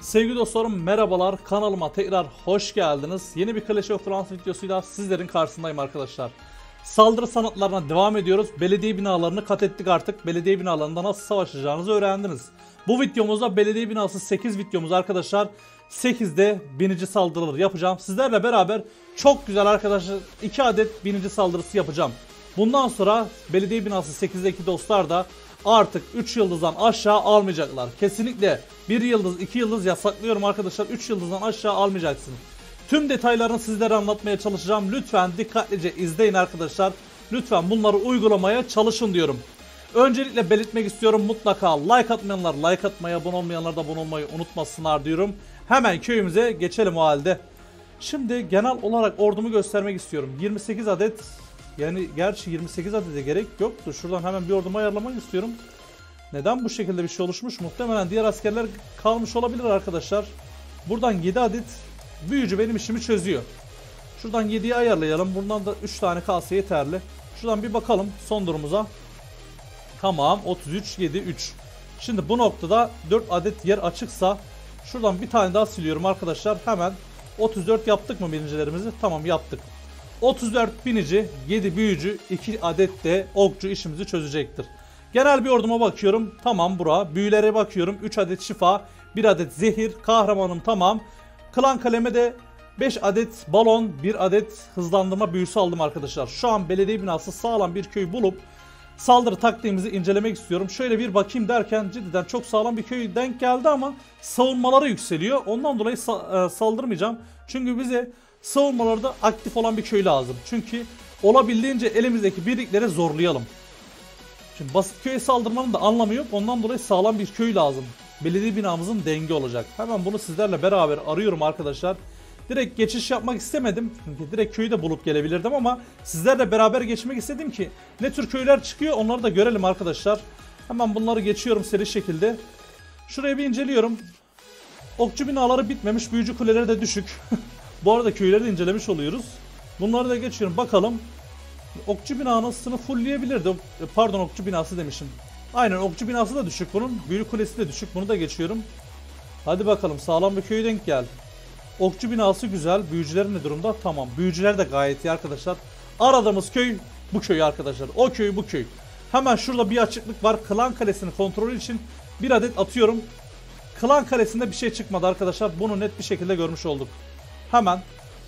Sevgili dostlarım merhabalar kanalıma tekrar hoş geldiniz. Yeni bir Clash of Clans videosuyla sizlerin karşısındayım arkadaşlar. Saldırı sanatlarına devam ediyoruz. Belediye binalarını kat ettik artık. Belediye binalarında nasıl savaşacağınızı öğrendiniz. Bu videomuzda belediye binası 8 videomuz arkadaşlar. 8'de binici saldırıları yapacağım. Sizlerle beraber çok güzel arkadaşlar 2 adet binici saldırısı yapacağım. Bundan sonra belediye binası 8'deki dostlar da artık 3 yıldızdan aşağı almayacaklar. Kesinlikle 1 yıldız 2 yıldız yasaklıyorum arkadaşlar 3 yıldızdan aşağı almayacaksınız. Tüm detaylarını sizlere anlatmaya çalışacağım. Lütfen dikkatlice izleyin arkadaşlar. Lütfen bunları uygulamaya çalışın diyorum. Öncelikle belirtmek istiyorum mutlaka like atmayanlar like atmayı, abone olmayanlar da abone olmayı unutmasınlar diyorum. Hemen köyümüze geçelim o halde. Şimdi genel olarak ordumu göstermek istiyorum. 28 adet yani gerçi 28 adede gerek yoktu. Şuradan hemen bir ordumu ayarlamak istiyorum. Neden bu şekilde bir şey oluşmuş? Muhtemelen diğer askerler kalmış olabilir arkadaşlar. Buradan 7 adet büyücü benim işimi çözüyor. Şuradan 7'yi ayarlayalım. Buradan da 3 tane kalsa yeterli. Şuradan bir bakalım son durumuza. Tamam 33 7 3. Şimdi bu noktada 4 adet yer açıksa şuradan bir tane daha siliyorum arkadaşlar. Hemen 34 yaptık mı birincilerimizi? Tamam yaptık. 34 binici, 7 büyücü, 2 adet de okçu işimizi çözecektir. Genel bir orduma bakıyorum. Tamam bura. Büyülere bakıyorum. 3 adet şifa, 1 adet zehir, kahramanım tamam. Klan kaleme de 5 adet balon, 1 adet hızlandırma büyüsü aldım arkadaşlar. Şu an belediye binası sağlam bir köy bulup saldırı taktiğimizi incelemek istiyorum. Şöyle bir bakayım derken cidden çok sağlam bir köy denk geldi ama savunmaları yükseliyor. Ondan dolayı sa- e, saldırmayacağım. Çünkü bize savunmalarda aktif olan bir köy lazım. Çünkü olabildiğince elimizdeki birlikleri zorlayalım. Şimdi basit köye saldırmanın da anlamı yok. Ondan dolayı sağlam bir köy lazım. Belediye binamızın denge olacak. Hemen bunu sizlerle beraber arıyorum arkadaşlar. Direkt geçiş yapmak istemedim. Çünkü direkt köyü de bulup gelebilirdim ama sizlerle beraber geçmek istedim ki ne tür köyler çıkıyor onları da görelim arkadaşlar. Hemen bunları geçiyorum seri şekilde. Şurayı bir inceliyorum. Okçu binaları bitmemiş, büyücü kuleleri de düşük. Bu arada köyleri de incelemiş oluyoruz. Bunları da geçiyorum bakalım. Okçu binasını fullleyebilirdi. Ok- Pardon okçu binası demişim. Aynen okçu binası da düşük bunun. Büyülü kulesi de düşük. Bunu da geçiyorum. Hadi bakalım sağlam bir köye denk gel. Okçu binası güzel. Büyücüler ne durumda? Tamam. Büyücüler de gayet iyi arkadaşlar. Aradığımız köy bu köy arkadaşlar. O köy bu köy. Hemen şurada bir açıklık var. Klan kalesini kontrolü için bir adet atıyorum. Klan kalesinde bir şey çıkmadı arkadaşlar. Bunu net bir şekilde görmüş olduk. Hemen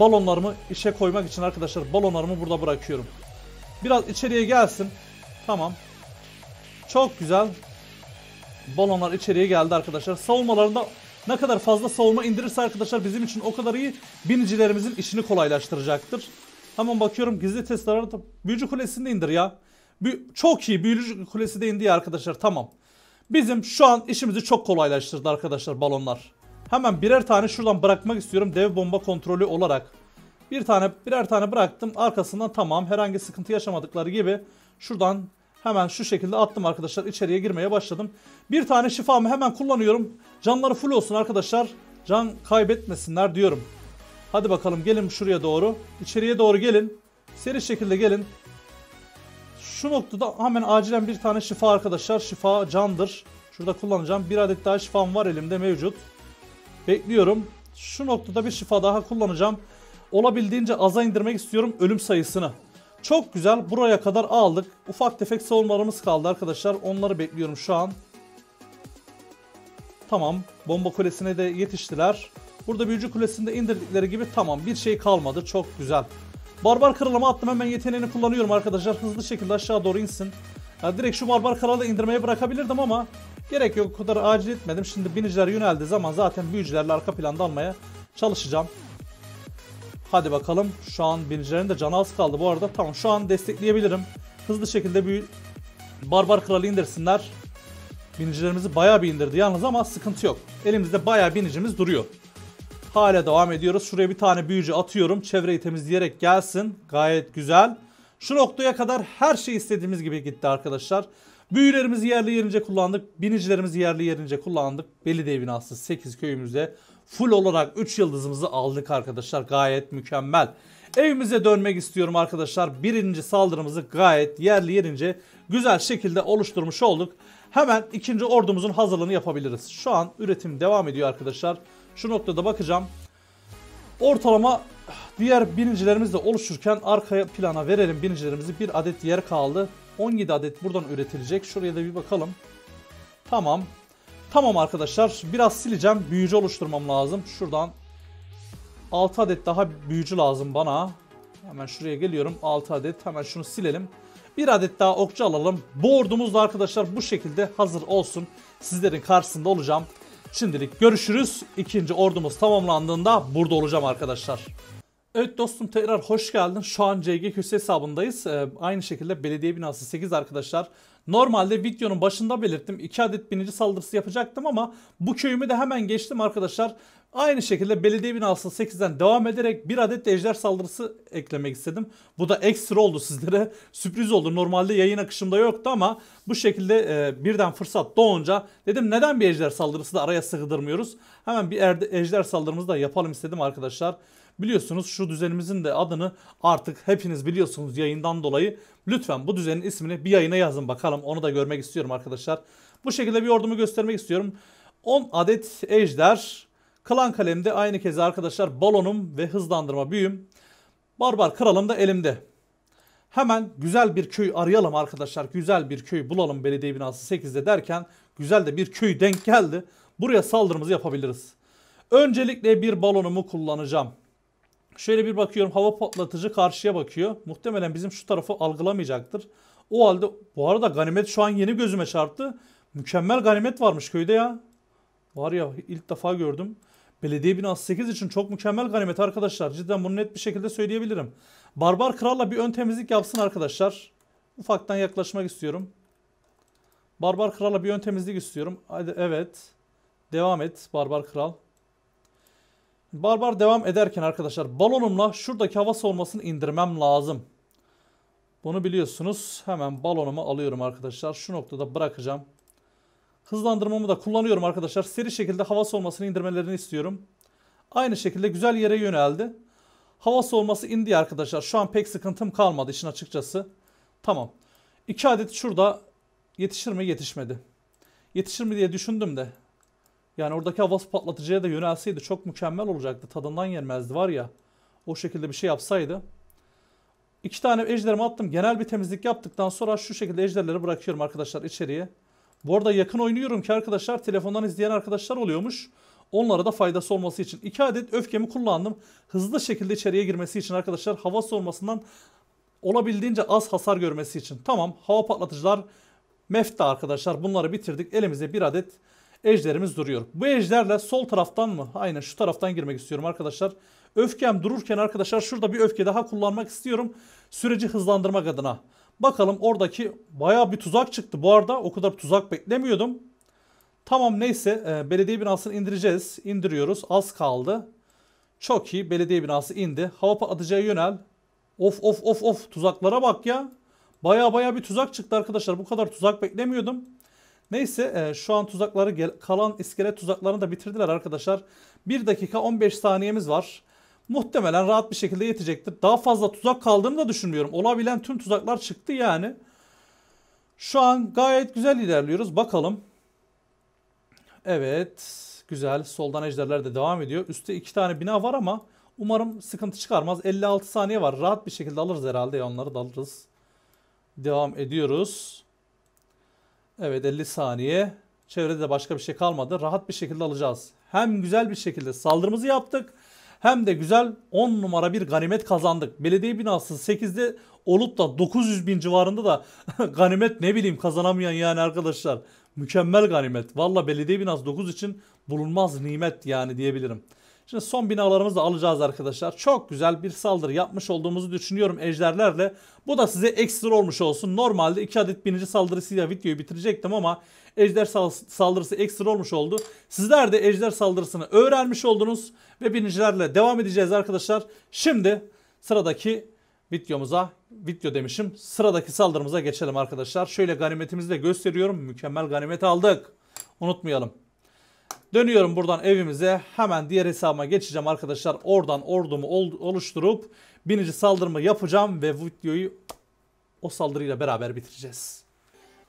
balonlarımı işe koymak için arkadaşlar balonlarımı burada bırakıyorum. Biraz içeriye gelsin. Tamam. Çok güzel. Balonlar içeriye geldi arkadaşlar. Savunmalarında ne kadar fazla savunma indirirse arkadaşlar bizim için o kadar iyi binicilerimizin işini kolaylaştıracaktır. Hemen bakıyorum gizli testleri da büyücü kulesini indir ya. Bü- çok iyi büyücü kulesi de indi ya arkadaşlar tamam. Bizim şu an işimizi çok kolaylaştırdı arkadaşlar balonlar. Hemen birer tane şuradan bırakmak istiyorum dev bomba kontrolü olarak. Bir tane birer tane bıraktım arkasından tamam herhangi sıkıntı yaşamadıkları gibi şuradan hemen şu şekilde attım arkadaşlar içeriye girmeye başladım. Bir tane şifamı hemen kullanıyorum. Canları full olsun arkadaşlar. Can kaybetmesinler diyorum. Hadi bakalım gelin şuraya doğru. İçeriye doğru gelin. Seri şekilde gelin. Şu noktada hemen acilen bir tane şifa arkadaşlar. Şifa candır. Şurada kullanacağım. Bir adet daha şifam var elimde mevcut. Bekliyorum. Şu noktada bir şifa daha kullanacağım. Olabildiğince aza indirmek istiyorum ölüm sayısını. Çok güzel. Buraya kadar aldık. Ufak tefek savunmalarımız kaldı arkadaşlar. Onları bekliyorum şu an. Tamam. Bomba kulesine de yetiştiler. Burada büyücü kulesinde indirdikleri gibi tamam. Bir şey kalmadı. Çok güzel. Barbar kralımı attım. Hemen yeteneğini kullanıyorum arkadaşlar. Hızlı şekilde aşağı doğru insin. Ya direkt şu barbar kralı indirmeye bırakabilirdim ama gerek yok. O kadar acil etmedim. Şimdi biniciler yöneldiği zaman zaten büyücülerle arka planda almaya çalışacağım. Hadi bakalım. Şu an binicilerin de canı az kaldı bu arada. Tamam şu an destekleyebilirim. Hızlı şekilde bir barbar kralı indirsinler. Binicilerimizi bayağı bir indirdi yalnız ama sıkıntı yok. Elimizde bayağı binicimiz duruyor. Hala devam ediyoruz. Şuraya bir tane büyücü atıyorum. Çevreyi temizleyerek gelsin. Gayet güzel. Şu noktaya kadar her şey istediğimiz gibi gitti arkadaşlar. Büyülerimizi yerli yerince kullandık. Binicilerimizi yerli yerince kullandık. Belediye binası 8 köyümüzde full olarak 3 yıldızımızı aldık arkadaşlar. Gayet mükemmel. Evimize dönmek istiyorum arkadaşlar. Birinci saldırımızı gayet yerli yerince güzel şekilde oluşturmuş olduk. Hemen ikinci ordumuzun hazırlığını yapabiliriz. Şu an üretim devam ediyor arkadaşlar. Şu noktada bakacağım. Ortalama diğer binicilerimiz de oluşurken arkaya plana verelim binicilerimizi. Bir adet yer kaldı. 17 adet buradan üretilecek. Şuraya da bir bakalım. Tamam. Tamam arkadaşlar. Biraz sileceğim. Büyücü oluşturmam lazım. Şuradan 6 adet daha büyücü lazım bana. Hemen şuraya geliyorum. 6 adet. Hemen şunu silelim. Bir adet daha okçu alalım. Bu ordumuz da arkadaşlar bu şekilde hazır olsun. Sizlerin karşısında olacağım. Şimdilik görüşürüz. İkinci ordumuz tamamlandığında burada olacağım arkadaşlar. Evet dostum tekrar hoş geldin. Şu an CG Köse hesabındayız. Ee, aynı şekilde belediye binası 8 arkadaşlar. Normalde videonun başında belirttim. 2 adet binici saldırısı yapacaktım ama bu köyümü de hemen geçtim arkadaşlar. Aynı şekilde belediye binası 8'den devam ederek bir adet de ejder saldırısı eklemek istedim. Bu da ekstra oldu sizlere. Sürpriz oldu. Normalde yayın akışımda yoktu ama bu şekilde e, birden fırsat doğunca dedim neden bir ejder saldırısı da araya sığdırmıyoruz. Hemen bir ejder saldırımızı da yapalım istedim arkadaşlar. Biliyorsunuz şu düzenimizin de adını artık hepiniz biliyorsunuz yayından dolayı. Lütfen bu düzenin ismini bir yayına yazın bakalım. Onu da görmek istiyorum arkadaşlar. Bu şekilde bir ordumu göstermek istiyorum. 10 adet ejder. Klan kalemde aynı kez arkadaşlar balonum ve hızlandırma büyüm. Barbar kralım da elimde. Hemen güzel bir köy arayalım arkadaşlar. Güzel bir köy bulalım belediye binası 8'de derken güzel de bir köy denk geldi. Buraya saldırımızı yapabiliriz. Öncelikle bir balonumu kullanacağım. Şöyle bir bakıyorum hava patlatıcı karşıya bakıyor. Muhtemelen bizim şu tarafı algılamayacaktır. O halde bu arada ganimet şu an yeni gözüme çarptı. Mükemmel ganimet varmış köyde ya. Var ya ilk defa gördüm. Belediye binası 8 için çok mükemmel ganimet arkadaşlar. Cidden bunu net bir şekilde söyleyebilirim. Barbar Kral'la bir ön temizlik yapsın arkadaşlar. Ufaktan yaklaşmak istiyorum. Barbar Kral'la bir ön temizlik istiyorum. Hadi evet. Devam et Barbar Kral. Barbar devam ederken arkadaşlar balonumla şuradaki hava savunmasını indirmem lazım. Bunu biliyorsunuz. Hemen balonumu alıyorum arkadaşlar. Şu noktada bırakacağım. Hızlandırmamı da kullanıyorum arkadaşlar. Seri şekilde hava soğumasını indirmelerini istiyorum. Aynı şekilde güzel yere yöneldi. Hava soğuması indi arkadaşlar. Şu an pek sıkıntım kalmadı işin açıkçası. Tamam. 2 adet şurada yetişir mi yetişmedi. Yetişir mi diye düşündüm de. Yani oradaki hava patlatıcıya da yönelseydi çok mükemmel olacaktı. Tadından yenmezdi var ya. O şekilde bir şey yapsaydı. İki tane ejderimi attım. Genel bir temizlik yaptıktan sonra şu şekilde ejderleri bırakıyorum arkadaşlar içeriye. Bu arada yakın oynuyorum ki arkadaşlar telefondan izleyen arkadaşlar oluyormuş. Onlara da faydası olması için. 2 adet öfkemi kullandım. Hızlı şekilde içeriye girmesi için arkadaşlar hava soğumasından olabildiğince az hasar görmesi için. Tamam hava patlatıcılar mefta arkadaşlar bunları bitirdik. Elimizde bir adet ejderimiz duruyor. Bu ejderle sol taraftan mı? Aynen şu taraftan girmek istiyorum arkadaşlar. Öfkem dururken arkadaşlar şurada bir öfke daha kullanmak istiyorum. Süreci hızlandırmak adına. Bakalım oradaki baya bir tuzak çıktı. Bu arada o kadar tuzak beklemiyordum. Tamam neyse e, belediye binasını indireceğiz. İndiriyoruz. Az kaldı. Çok iyi. Belediye binası indi. Hava patlatıcıya yönel. Of of of of tuzaklara bak ya. Baya baya bir tuzak çıktı arkadaşlar. Bu kadar tuzak beklemiyordum. Neyse e, şu an tuzakları kalan iskelet tuzaklarını da bitirdiler arkadaşlar. 1 dakika 15 saniyemiz var. Muhtemelen rahat bir şekilde yetecektir. Daha fazla tuzak kaldığını da düşünmüyorum. Olabilen tüm tuzaklar çıktı yani. Şu an gayet güzel ilerliyoruz. Bakalım. Evet. Güzel. Soldan ejderler de devam ediyor. Üstte iki tane bina var ama umarım sıkıntı çıkarmaz. 56 saniye var. Rahat bir şekilde alırız herhalde. Onları da alırız. Devam ediyoruz. Evet 50 saniye. Çevrede de başka bir şey kalmadı. Rahat bir şekilde alacağız. Hem güzel bir şekilde saldırımızı yaptık. Hem de güzel 10 numara bir ganimet kazandık. Belediye binası 8'de olup da 900 bin civarında da ganimet ne bileyim kazanamayan yani arkadaşlar. Mükemmel ganimet. Valla belediye binası 9 için bulunmaz nimet yani diyebilirim. Şimdi son binalarımızı da alacağız arkadaşlar. Çok güzel bir saldırı yapmış olduğumuzu düşünüyorum ejderlerle. Bu da size ekstra olmuş olsun. Normalde 2 adet binici saldırısıyla videoyu bitirecektim ama ejder saldırısı ekstra olmuş oldu. Sizler de ejder saldırısını öğrenmiş oldunuz ve binicilerle devam edeceğiz arkadaşlar. Şimdi sıradaki videomuza, video demişim, sıradaki saldırımıza geçelim arkadaşlar. Şöyle ganimetimizi de gösteriyorum. Mükemmel ganimet aldık. Unutmayalım. Dönüyorum buradan evimize. Hemen diğer hesabıma geçeceğim arkadaşlar. Oradan ordumu oluşturup binici saldırımı yapacağım ve videoyu o saldırıyla beraber bitireceğiz.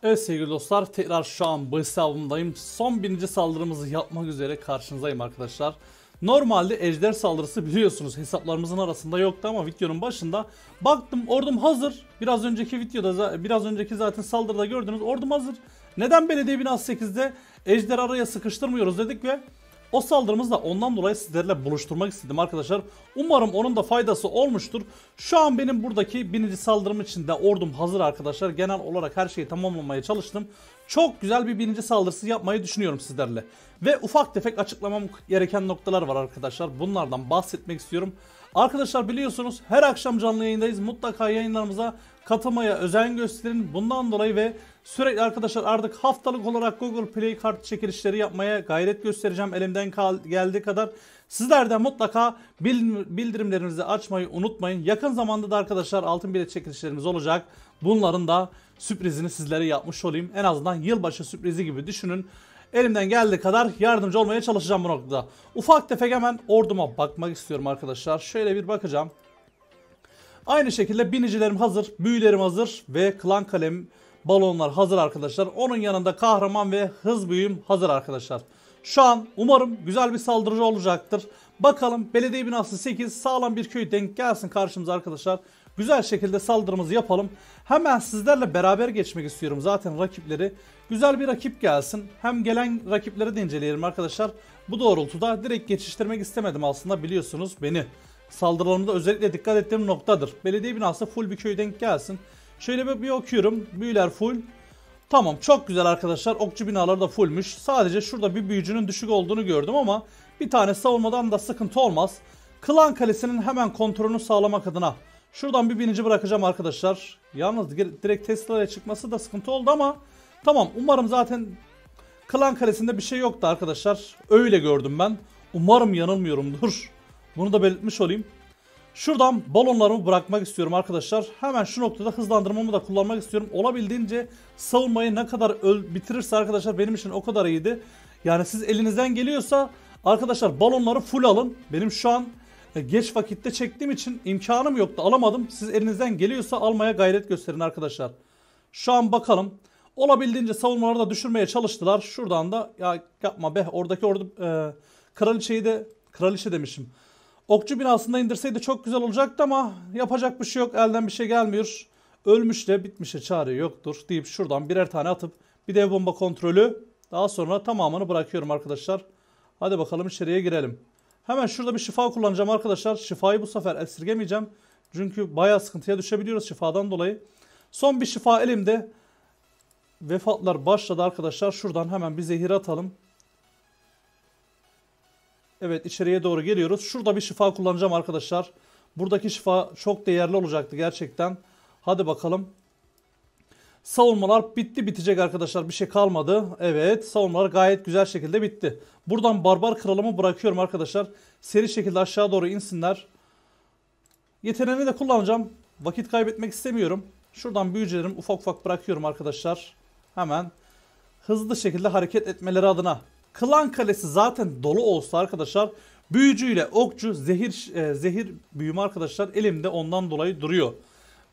Evet sevgili dostlar tekrar şu an bu hesabımdayım. Son birinci saldırımızı yapmak üzere karşınızdayım arkadaşlar. Normalde ejder saldırısı biliyorsunuz hesaplarımızın arasında yoktu ama videonun başında baktım ordum hazır. Biraz önceki videoda biraz önceki zaten saldırıda gördünüz ordum hazır. Neden belediye binası 8'de ejder araya sıkıştırmıyoruz dedik ve o saldırımızda ondan dolayı sizlerle buluşturmak istedim arkadaşlar. Umarım onun da faydası olmuştur. Şu an benim buradaki bininci saldırım için de ordum hazır arkadaşlar. Genel olarak her şeyi tamamlamaya çalıştım. Çok güzel bir bininci saldırısı yapmayı düşünüyorum sizlerle. Ve ufak tefek açıklamam gereken noktalar var arkadaşlar. Bunlardan bahsetmek istiyorum. Arkadaşlar biliyorsunuz her akşam canlı yayındayız. Mutlaka yayınlarımıza katılmaya özen gösterin. Bundan dolayı ve sürekli arkadaşlar artık haftalık olarak Google Play kart çekilişleri yapmaya gayret göstereceğim elimden geldiği kadar. Sizler de mutlaka bildirimlerinizi açmayı unutmayın. Yakın zamanda da arkadaşlar altın bilet çekilişlerimiz olacak. Bunların da sürprizini sizlere yapmış olayım. En azından yılbaşı sürprizi gibi düşünün. Elimden geldiği kadar yardımcı olmaya çalışacağım bu noktada. Ufak tefek hemen orduma bakmak istiyorum arkadaşlar. Şöyle bir bakacağım. Aynı şekilde binicilerim hazır, büyülerim hazır ve klan kalem balonlar hazır arkadaşlar. Onun yanında kahraman ve hız büyüğüm hazır arkadaşlar. Şu an umarım güzel bir saldırıcı olacaktır. Bakalım belediye binası 8 sağlam bir köy denk gelsin karşımıza arkadaşlar. Güzel şekilde saldırımızı yapalım. Hemen sizlerle beraber geçmek istiyorum zaten rakipleri. Güzel bir rakip gelsin. Hem gelen rakipleri de inceleyelim arkadaşlar. Bu doğrultuda direkt geçiştirmek istemedim aslında biliyorsunuz beni. Saldırılarımda özellikle dikkat ettiğim noktadır. Belediye binası full bir köy denk gelsin. Şöyle bir, bir okuyorum. Büyüler full. Tamam çok güzel arkadaşlar. Okçu binaları da fullmüş. Sadece şurada bir büyücünün düşük olduğunu gördüm ama bir tane savunmadan da sıkıntı olmaz. Klan kalesinin hemen kontrolünü sağlamak adına şuradan bir binici bırakacağım arkadaşlar. Yalnız direkt Tesla'ya çıkması da sıkıntı oldu ama tamam umarım zaten Klan kalesinde bir şey yoktu arkadaşlar. Öyle gördüm ben. Umarım yanılmıyorumdur. Bunu da belirtmiş olayım. Şuradan balonlarımı bırakmak istiyorum arkadaşlar. Hemen şu noktada hızlandırmamı da kullanmak istiyorum. Olabildiğince savunmayı ne kadar bitirirse arkadaşlar benim için o kadar iyiydi. Yani siz elinizden geliyorsa arkadaşlar balonları full alın. Benim şu an geç vakitte çektiğim için imkanım yoktu alamadım. Siz elinizden geliyorsa almaya gayret gösterin arkadaşlar. Şu an bakalım. Olabildiğince savunmaları da düşürmeye çalıştılar. Şuradan da ya yapma be oradaki orada e, kraliçeyi de kraliçe demişim. Okçu binasında indirseydi çok güzel olacaktı ama yapacak bir şey yok. Elden bir şey gelmiyor. Ölmüş de bitmişe çare yoktur deyip şuradan birer tane atıp bir dev bomba kontrolü. Daha sonra tamamını bırakıyorum arkadaşlar. Hadi bakalım içeriye girelim. Hemen şurada bir şifa kullanacağım arkadaşlar. Şifayı bu sefer esirgemeyeceğim. Çünkü bayağı sıkıntıya düşebiliyoruz şifadan dolayı. Son bir şifa elimde. Vefatlar başladı arkadaşlar. Şuradan hemen bir zehir atalım. Evet içeriye doğru geliyoruz. Şurada bir şifa kullanacağım arkadaşlar. Buradaki şifa çok değerli olacaktı gerçekten. Hadi bakalım. Savunmalar bitti bitecek arkadaşlar. Bir şey kalmadı. Evet savunmalar gayet güzel şekilde bitti. Buradan barbar kralımı bırakıyorum arkadaşlar. Seri şekilde aşağı doğru insinler. Yeteneğini de kullanacağım. Vakit kaybetmek istemiyorum. Şuradan büyücülerim ufak ufak bırakıyorum arkadaşlar. Hemen hızlı şekilde hareket etmeleri adına. Klan kalesi zaten dolu olsa arkadaşlar büyücüyle okçu zehir e, zehir büyümü arkadaşlar elimde ondan dolayı duruyor.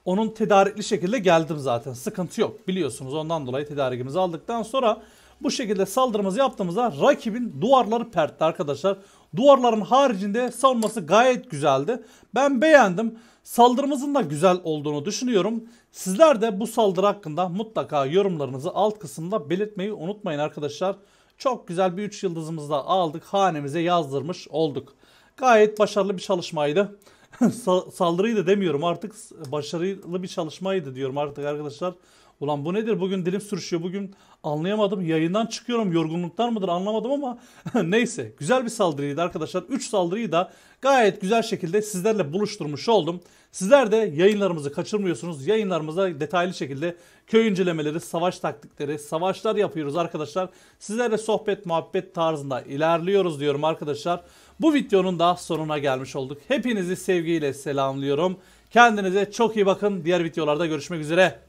Onun tedarikli şekilde geldim zaten. Sıkıntı yok. Biliyorsunuz ondan dolayı tedarikimizi aldıktan sonra bu şekilde saldırımızı yaptığımızda rakibin duvarları pertti arkadaşlar. Duvarların haricinde savunması gayet güzeldi. Ben beğendim. Saldırımızın da güzel olduğunu düşünüyorum. Sizler de bu saldırı hakkında mutlaka yorumlarınızı alt kısımda belirtmeyi unutmayın arkadaşlar. Çok güzel bir 3 yıldızımızı da aldık. Hanemize yazdırmış olduk. Gayet başarılı bir çalışmaydı. Saldırıyı da demiyorum artık başarılı bir çalışmaydı diyorum artık arkadaşlar. Ulan bu nedir bugün dilim sürüşüyor bugün anlayamadım yayından çıkıyorum yorgunluktan mıdır anlamadım ama neyse güzel bir saldırıydı arkadaşlar 3 saldırıyı da gayet güzel şekilde sizlerle buluşturmuş oldum. Sizler de yayınlarımızı kaçırmıyorsunuz yayınlarımızda detaylı şekilde köy incelemeleri savaş taktikleri savaşlar yapıyoruz arkadaşlar sizlerle sohbet muhabbet tarzında ilerliyoruz diyorum arkadaşlar. Bu videonun da sonuna gelmiş olduk. Hepinizi sevgiyle selamlıyorum. Kendinize çok iyi bakın. Diğer videolarda görüşmek üzere.